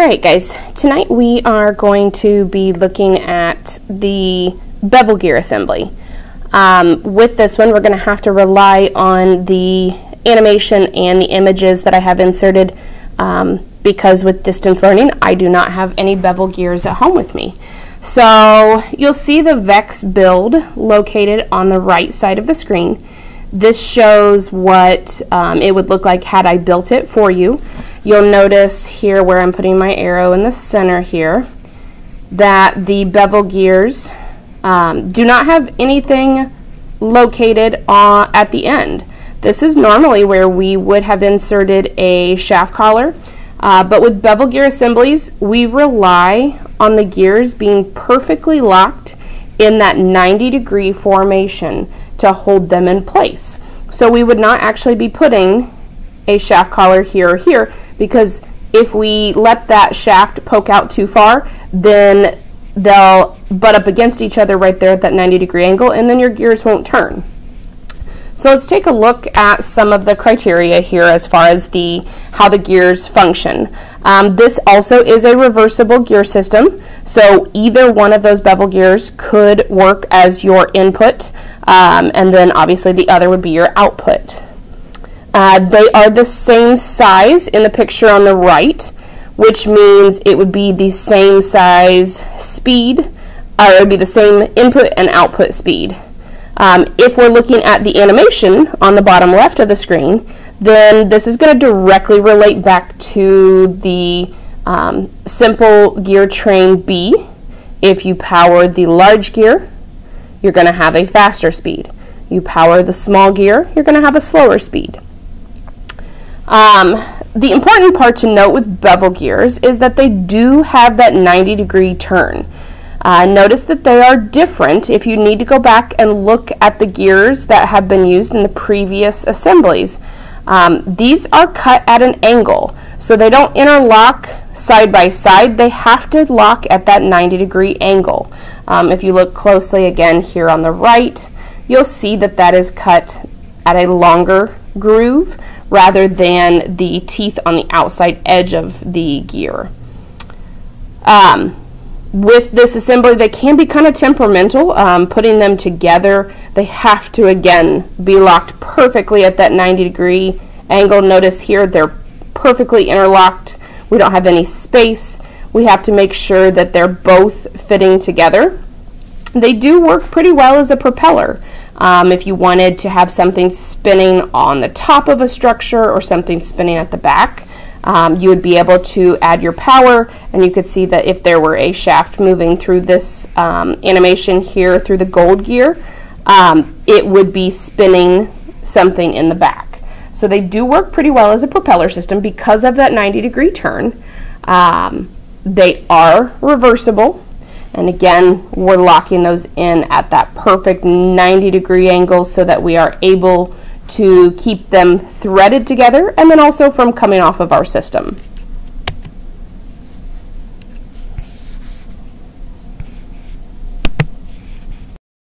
All right, guys, tonight we are going to be looking at the bevel gear assembly. Um, with this one, we're going to have to rely on the animation and the images that I have inserted um, because with distance learning, I do not have any bevel gears at home with me. So you'll see the VEX build located on the right side of the screen. This shows what um, it would look like had I built it for you. You'll notice here where I'm putting my arrow in the center here that the bevel gears um, do not have anything located on, at the end. This is normally where we would have inserted a shaft collar, uh, but with bevel gear assemblies, we rely on the gears being perfectly locked in that 90 degree formation to hold them in place. So we would not actually be putting a shaft collar here or here because if we let that shaft poke out too far, then they'll butt up against each other right there at that 90 degree angle and then your gears won't turn. So let's take a look at some of the criteria here as far as the how the gears function. Um, this also is a reversible gear system, so either one of those bevel gears could work as your input, um, and then obviously the other would be your output. Uh, they are the same size in the picture on the right, which means it would be the same size speed, or it would be the same input and output speed. Um, if we're looking at the animation on the bottom left of the screen, then this is going to directly relate back to the um, simple gear train B. If you power the large gear, you're going to have a faster speed. You power the small gear, you're going to have a slower speed. Um, the important part to note with bevel gears is that they do have that 90 degree turn. Uh, notice that they are different if you need to go back and look at the gears that have been used in the previous assemblies. Um, these are cut at an angle, so they don't interlock side by side. They have to lock at that 90 degree angle. Um, if you look closely again here on the right, you'll see that that is cut at a longer groove rather than the teeth on the outside edge of the gear. Um, with this assembly, they can be kind of temperamental. Um, putting them together, they have to, again, be locked perfectly at that 90 degree angle. Notice here they're perfectly interlocked. We don't have any space. We have to make sure that they're both fitting together. They do work pretty well as a propeller. Um, if you wanted to have something spinning on the top of a structure or something spinning at the back, um, you would be able to add your power and you could see that if there were a shaft moving through this um, animation here through the gold gear, um, it would be spinning something in the back. So they do work pretty well as a propeller system because of that 90 degree turn. Um, they are reversible and again we're locking those in at that perfect 90 degree angle so that we are able to keep them threaded together and then also from coming off of our system.